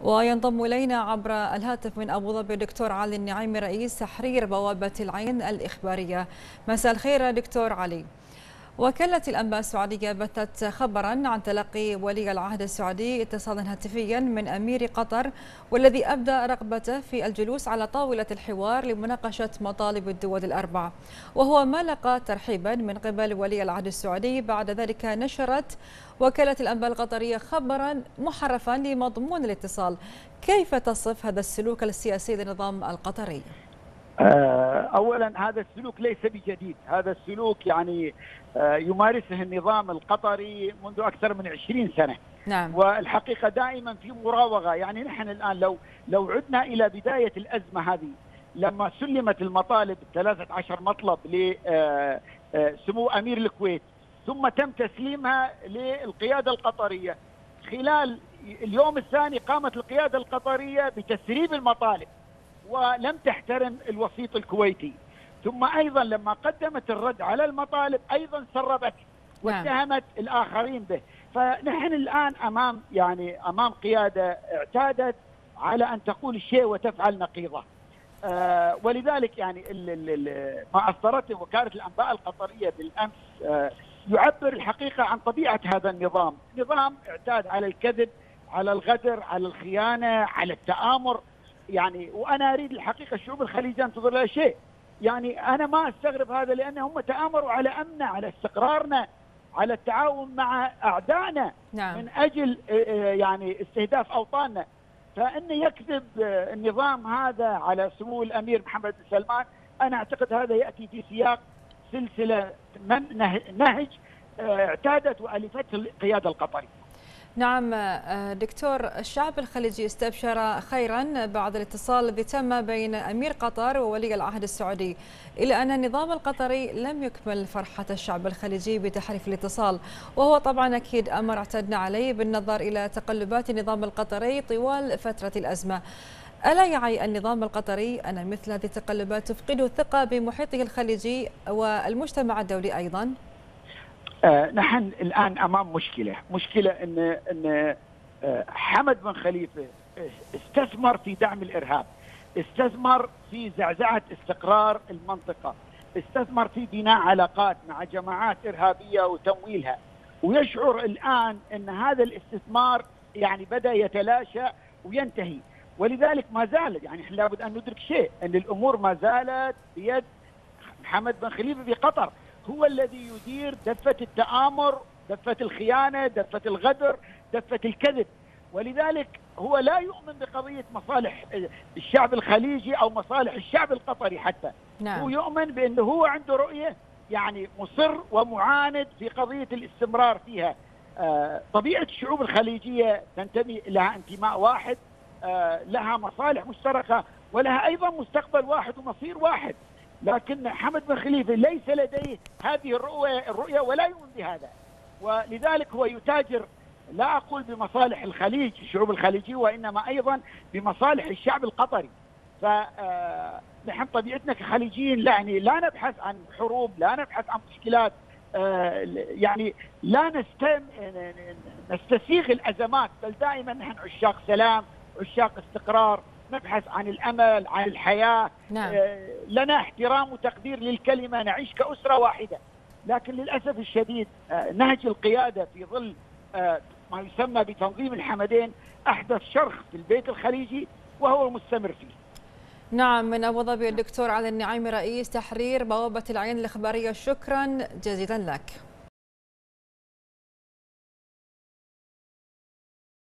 وينضم إلينا عبر الهاتف من أبو ظبي الدكتور علي النعيمي رئيس تحرير بوابة العين الإخبارية. مساء الخير دكتور علي. وكالة الأنباء السعودية بثت خبرا عن تلقي ولي العهد السعودي اتصالا هاتفيا من أمير قطر والذي أبدى رغبته في الجلوس على طاولة الحوار لمناقشة مطالب الدول الأربع وهو ما لقى ترحيبا من قبل ولي العهد السعودي بعد ذلك نشرت وكالة الأنباء القطرية خبرا محرفا لمضمون الاتصال كيف تصف هذا السلوك السياسي للنظام القطري؟ اولا هذا السلوك ليس بجديد. هذا السلوك يعني يمارسه النظام القطري منذ أكثر من 20 سنة. نعم. والحقيقة دائما في مراوغة. يعني نحن الآن لو لو عدنا إلى بداية الأزمة هذه لما سلمت المطالب 13 مطلب لسمو أمير الكويت ثم تم تسليمها للقيادة القطرية. خلال اليوم الثاني قامت القيادة القطرية بتسريب المطالب. ولم تحترم الوسيط الكويتي. ثم أيضا لما قدمت الرد على المطالب أيضا سربت واتهمت الآخرين به. فنحن الآن أمام يعني أمام قيادة اعتادت على أن تقول الشيء وتفعل نقيضه. آه ولذلك يعني ال ال ما أصدرته وكالة الأنباء القطرية بالأمس آه يعبر الحقيقة عن طبيعة هذا النظام، نظام اعتاد على الكذب، على الغدر، على الخيانة، على التآمر، يعني وأنا أريد الحقيقة الشعوب الخليجية أن تنظر لها شيء. يعني أنا ما أستغرب هذا لأن هم تآمروا على امننا على استقرارنا على التعاون مع أعدائنا نعم. من أجل يعني استهداف أوطاننا. فإن يكذب النظام هذا على سمو الأمير محمد بن سلمان أنا أعتقد هذا يأتي في سياق سلسلة نهج اعتادت والفته القيادة القطرية. نعم دكتور الشعب الخليجي استبشر خيرا بعد الاتصال الذي تم بين أمير قطر وولي العهد السعودي الا أن النظام القطري لم يكمل فرحة الشعب الخليجي بتحريف الاتصال وهو طبعا أكيد أمر اعتدنا عليه بالنظر إلى تقلبات النظام القطري طوال فترة الأزمة ألا يعي النظام القطري أن مثل هذه التقلبات تفقد الثقة بمحيطه الخليجي والمجتمع الدولي أيضاً؟ آه نحن الآن أمام مشكلة، مشكلة ان إن آه حمد بن خليفة استثمر في دعم الإرهاب، استثمر في زعزعة استقرار المنطقة، استثمر في بناء علاقات مع جماعات إرهابية وتمويلها، ويشعر الآن إن هذا الاستثمار يعني بدأ يتلاشى وينتهي، ولذلك ما زال يعني إحنا لابد أن ندرك شيء إن الأمور ما زالت بيد حمد بن خليفة في قطر، هو الذي يدير دفة التآمر دفة الخيانة دفة الغدر دفة الكذب. ولذلك هو لا يؤمن بقضية مصالح الشعب الخليجي أو مصالح الشعب القطري حتى. نعم. هو يؤمن بأنه هو عنده رؤية يعني مصر ومعاند في قضية الاستمرار فيها. آه طبيعة الشعوب الخليجية تنتمي لها انتماء واحد آه لها مصالح مشتركة ولها أيضا مستقبل واحد ومصير واحد. لكن حمد بن خليفة ليس لديه هذه الرؤية الرؤية ولا يؤمن بهذا. ولذلك هو يتاجر لا أقول بمصالح الخليج الشعوب الخليجية وإنما أيضا بمصالح الشعب القطري. فنحن طبيعتنا كخليجيين لا يعني لا نبحث عن حروب لا نبحث عن مشكلات يعني لا نستم نستسيغ الأزمات. بل دائما نحن عشاق سلام عشاق استقرار. نبحث عن الأمل عن الحياة. نعم. آه لنا احترام وتقدير للكلمة نعيش كأسرة واحدة. لكن للأسف الشديد آه نهج القيادة في ظل آه ما يسمى بتنظيم الحمدين أحدث شرخ في البيت الخليجي وهو مستمر فيه. نعم من أبو ظبي الدكتور علي النعيمي رئيس تحرير بوابة العين الإخبارية. شكرا جزيلا لك.